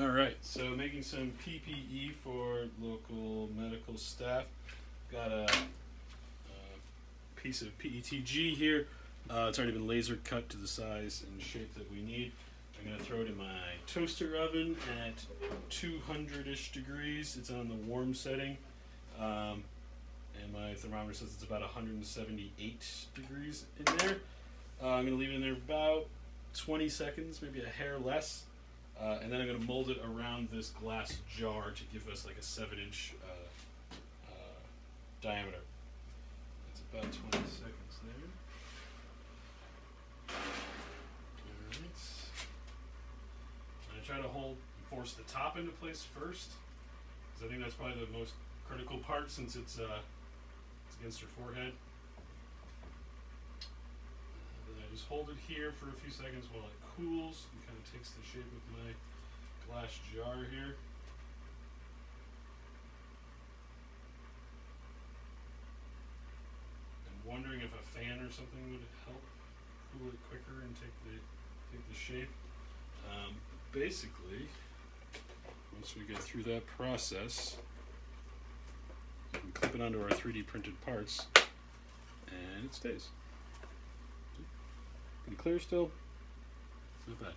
All right, so making some PPE for local medical staff. Got a, a piece of PETG here. Uh, it's already been laser cut to the size and shape that we need. I'm gonna throw it in my toaster oven at 200-ish degrees. It's on the warm setting, um, and my thermometer says it's about 178 degrees in there. Uh, I'm gonna leave it in there about 20 seconds, maybe a hair less. Uh, and then I'm going to mold it around this glass jar to give us like a 7 inch uh, uh, diameter. That's about 20 seconds there. Alright. I try to hold and force the top into place first, because I think that's probably the most critical part since it's, uh, it's against your forehead. Then I just hold it here for a few seconds while it cools and kind of takes the shape of my glass jar here. I'm wondering if a fan or something would help cool it quicker and take the take the shape. Um, basically, once we get through that process, we can clip it onto our 3D printed parts, and it stays. Pretty clear still. Not bad.